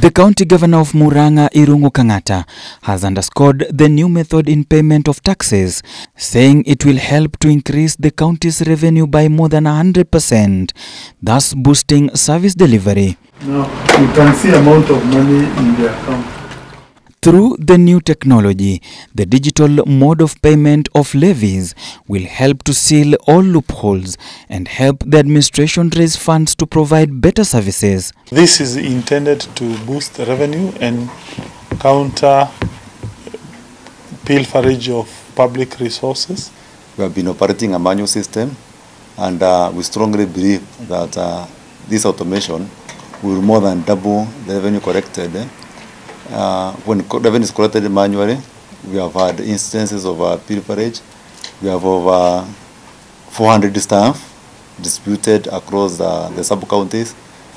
The county governor of Murang'a, Irungu Kang'ata, has underscored the new method in payment of taxes, saying it will help to increase the county's revenue by more than 100%, thus boosting service delivery. Now you can see amount of money in the account. Through the new technology, the digital mode of payment of levies will help to seal all loopholes and help the administration raise funds to provide better services. This is intended to boost revenue and counter pilferage of public resources. We have been operating a manual system and uh, we strongly believe that uh, this automation will more than double the revenue collected. eh. Uh, when revenue is collected manually, we have had instances of uh, pilferage. We have over 400 staff distributed across the, the sub-counties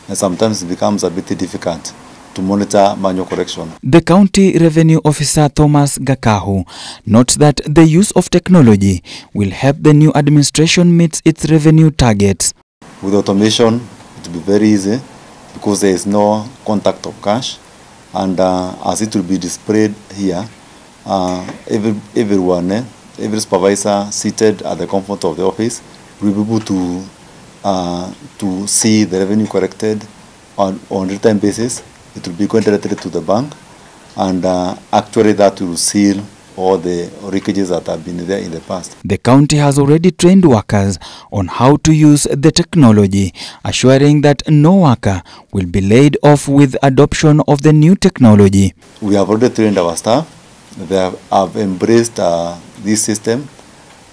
and sometimes it becomes a bit difficult to monitor manual collection. The county revenue officer Thomas Gakahu notes that the use of technology will help the new administration meet its revenue targets. With automation, it will be very easy because there is no contact of cash, and uh, as it will be displayed here, uh, every, everyone, eh, every supervisor seated at the comfort of the office will be able to uh, to see the revenue collected on on real-time basis. It will be going directly to the bank, and uh, actually that will seal all the leakages that have been there in the past. The county has already trained workers on how to use the technology, assuring that no worker will be laid off with adoption of the new technology. We have already trained our staff. They have, have embraced uh, this system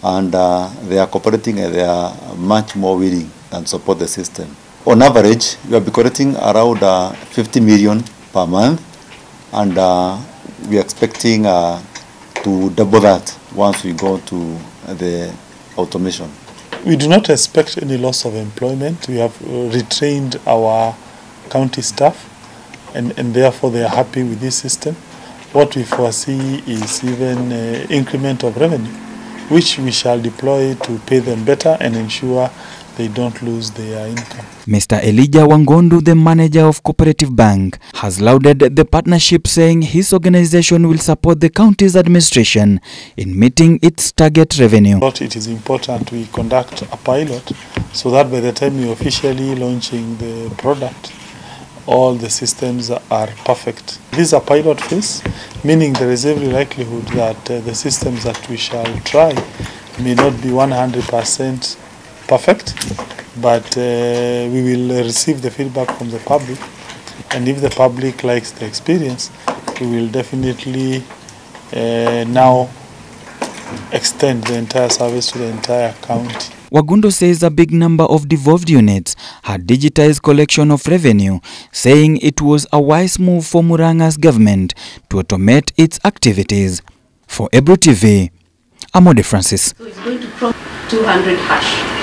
and uh, they are cooperating and they are much more willing and support the system. On average, we be collecting around uh, 50 million per month and uh, we are expecting uh, to double that once we go to the automation. We do not expect any loss of employment. We have uh, retrained our county staff and, and therefore they are happy with this system. What we foresee is even uh, increment of revenue, which we shall deploy to pay them better and ensure they don't lose their income. Mr. Elijah Wangondu, the manager of Cooperative Bank, has lauded the partnership, saying his organization will support the county's administration in meeting its target revenue. But it is important we conduct a pilot so that by the time we officially launching the product, all the systems are perfect. This is a pilot phase, meaning there is every likelihood that uh, the systems that we shall try may not be 100% perfect, but uh, we will receive the feedback from the public, and if the public likes the experience, we will definitely uh, now extend the entire service to the entire county. Wagundo says a big number of devolved units had digitized collection of revenue, saying it was a wise move for Muranga's government to automate its activities. For Ebro TV, Amode Francis. So it's going to prompt 200 hash.